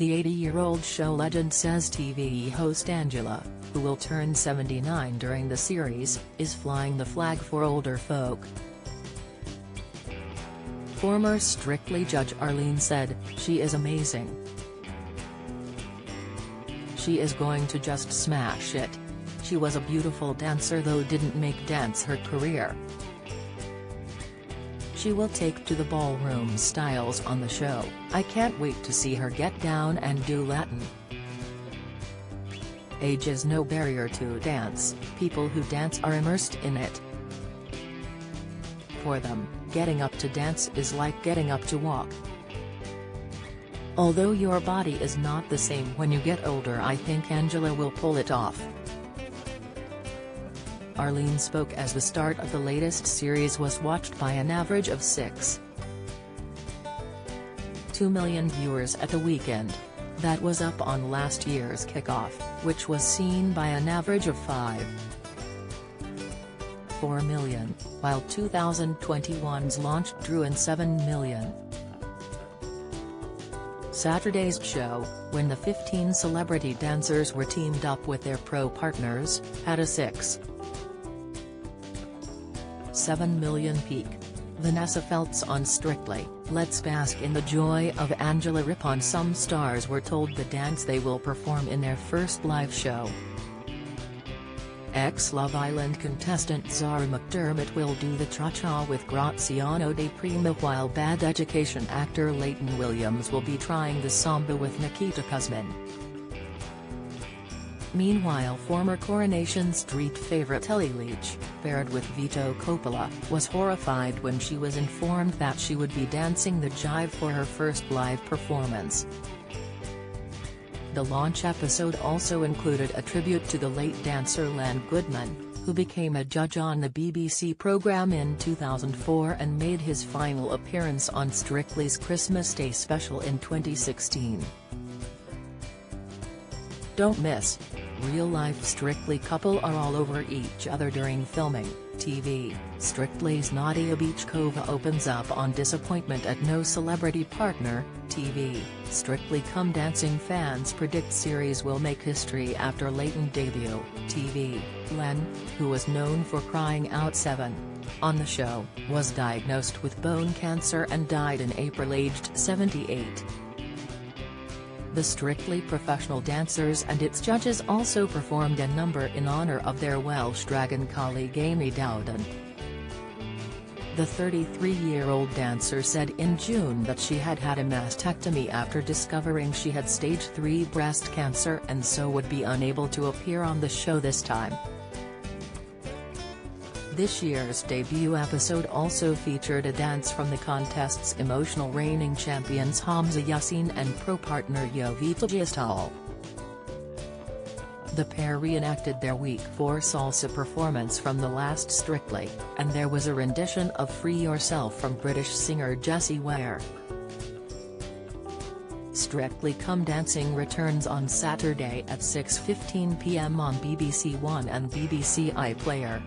The 80-year-old show legend says TV host Angela, who will turn 79 during the series, is flying the flag for older folk. Former Strictly judge Arlene said, she is amazing. She is going to just smash it. She was a beautiful dancer though didn't make dance her career. She will take to the ballroom styles on the show, I can't wait to see her get down and do Latin. Age is no barrier to dance, people who dance are immersed in it. For them, getting up to dance is like getting up to walk. Although your body is not the same when you get older I think Angela will pull it off. Arlene spoke as the start of the latest series was watched by an average of 6. 2 million viewers at the weekend. That was up on last year's kickoff, which was seen by an average of 5. 4 million, while 2021's launch drew in 7 million. Saturday's show, when the 15 celebrity dancers were teamed up with their pro partners, had a 6. 7 million peak. Vanessa Feltz on Strictly, let's bask in the joy of Angela Rippon Some stars were told the dance they will perform in their first live show. Ex-Love Island contestant Zara McDermott will do the cha-cha with Graziano Di Prima while Bad Education actor Layton Williams will be trying the samba with Nikita Kuzmin. Meanwhile former Coronation Street favorite Ellie Leach, paired with Vito Coppola, was horrified when she was informed that she would be dancing the jive for her first live performance. The launch episode also included a tribute to the late dancer Len Goodman, who became a judge on the BBC programme in 2004 and made his final appearance on Strictly's Christmas Day special in 2016. Don't miss. Real-life Strictly couple are all over each other during filming, TV. Strictly's Nadiya Bychkova opens up on disappointment at no celebrity partner, TV. Strictly Come Dancing fans predict series will make history after Layton debut, TV. Len, who was known for crying out 7. On the show, was diagnosed with bone cancer and died in April aged 78. The Strictly professional dancers and its judges also performed a number in honour of their Welsh dragon colleague Amy Dowden. The 33-year-old dancer said in June that she had had a mastectomy after discovering she had stage 3 breast cancer and so would be unable to appear on the show this time. This year's debut episode also featured a dance from the contest's emotional reigning champions Hamza Yassin and pro partner Jowita Przystał. The pair reenacted their Week 4 salsa performance from the last Strictly, and there was a rendition of Free Yourself from British singer Jessie Ware. Strictly Come Dancing returns on Saturday at 6.15pm on BBC One and BBC iPlayer.